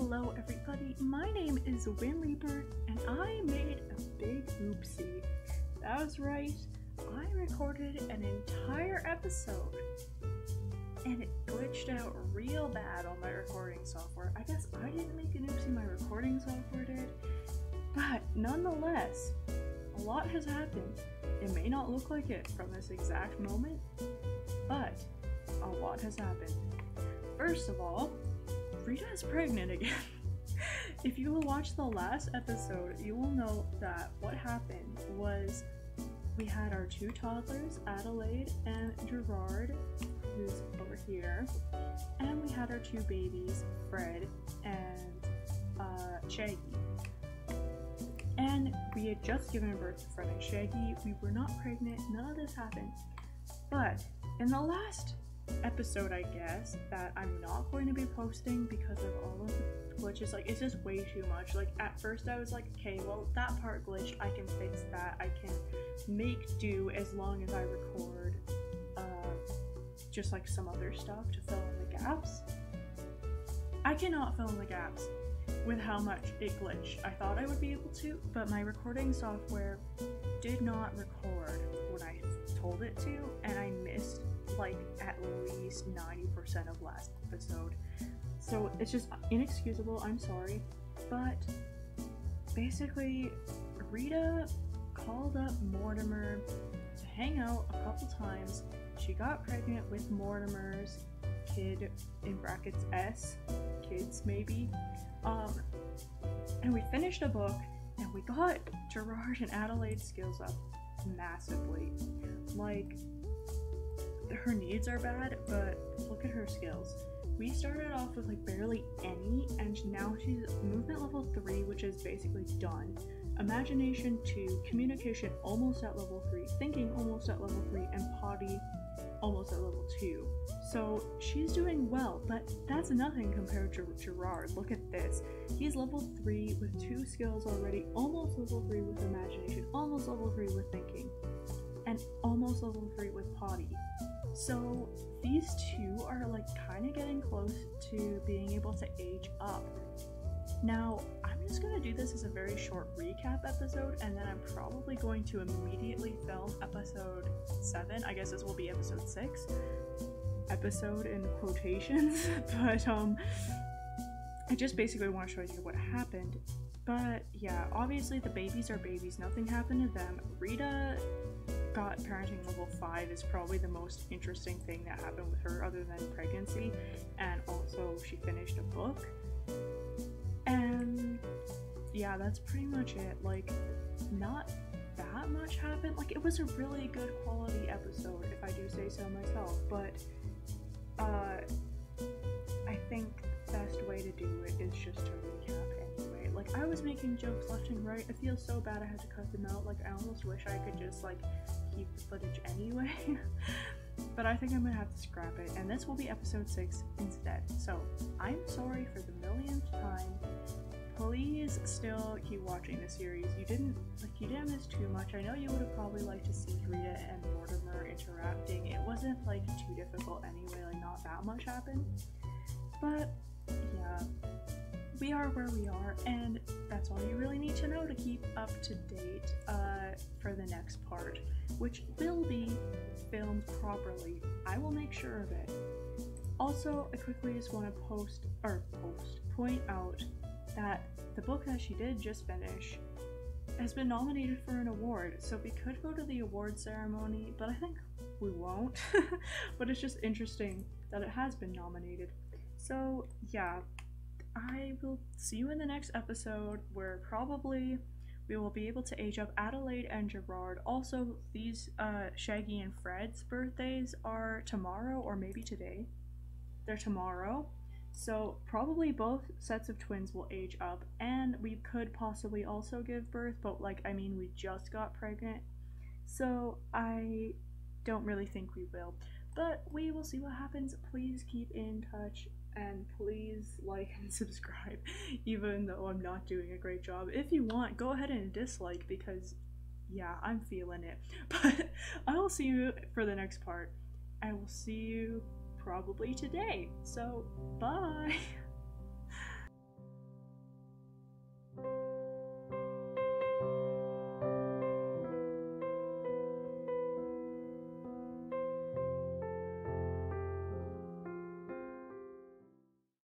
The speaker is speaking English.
Hello, everybody. My name is Whimreaper, and I made a big oopsie. That was right. I recorded an entire episode, and it glitched out real bad on my recording software. I guess I didn't make an oopsie, my recording software did. But nonetheless, a lot has happened. It may not look like it from this exact moment, but a lot has happened. First of all, Rita is pregnant again. if you will watch the last episode, you will know that what happened was we had our two toddlers, Adelaide and Gerard, who's over here, and we had our two babies, Fred and uh, Shaggy. And we had just given birth to Fred and Shaggy. We were not pregnant, none of this happened. But in the last episode, I guess, that I'm not going to be posting because of all of the glitches. Like, it's just way too much. Like, at first, I was like, okay, well, that part glitched. I can fix that. I can make do as long as I record uh, just like some other stuff to fill in the gaps. I cannot fill in the gaps with how much it glitched. I thought I would be able to, but my recording software did not record when I told it to, and I missed like at least 90% of last episode. So it's just inexcusable, I'm sorry. But basically, Rita called up Mortimer to hang out a couple times. She got pregnant with Mortimer's kid, in brackets S, kids maybe. Um, and we finished a book and we got Gerard and Adelaide's skills up massively. Like, her needs are bad, but look at her skills. We started off with like barely any, and now she's movement level 3, which is basically done. Imagination 2, communication almost at level 3, thinking almost at level 3, and potty almost at level 2. So she's doing well, but that's nothing compared to Gerard. Look at this. He's level 3 with two skills already, almost level 3 with imagination, almost level 3 with thinking, and almost level 3 with potty. So these two are like kind of getting close to being able to age up. Now, I'm just going to do this as a very short recap episode, and then I'm probably going to immediately film episode 7. I guess this will be episode 6. Episode in quotations, but um, I just basically want to show you what happened. But yeah, obviously the babies are babies, nothing happened to them. Rita got parenting level 5 is probably the most interesting thing that happened with her other than pregnancy. And also she finished a book. And yeah that's pretty much it. Like not that much happened. Like it was a really good quality episode if i do say so myself. But uh i think the best way to do it is just to recap was making jokes left and right i feel so bad i had to cut them out like i almost wish i could just like keep the footage anyway. but I think I'm gonna have to scrap it, and this will be episode 6 instead. So I'm sorry for the millionth time. Please still keep watching the series. You didn't like you didn't miss too much. I know you would have probably liked to see Rita and Mortimer interacting. It wasn't like too difficult anyway, like not that much happened. But yeah, we are where we are, and that's all you really need to know to keep up to date uh, for the next part, which will be filmed properly. I will make sure of it. Also, I quickly just want to post or post point out that the book that she did just finish has been nominated for an award, so we could go to the award ceremony, but I think we won't. but it's just interesting that it has been nominated. So, yeah, I will see you in the next episode where probably we will be able to age up Adelaide and Gerard. Also, these uh, Shaggy and Fred's birthdays are tomorrow or maybe today. They're tomorrow. So, probably both sets of twins will age up, and we could possibly also give birth, but like, I mean, we just got pregnant. So, I don't really think we will. But we will see what happens. Please keep in touch and please like and subscribe even though I'm not doing a great job. If you want, go ahead and dislike because yeah, I'm feeling it. But I will see you for the next part. I will see you probably today. So, bye.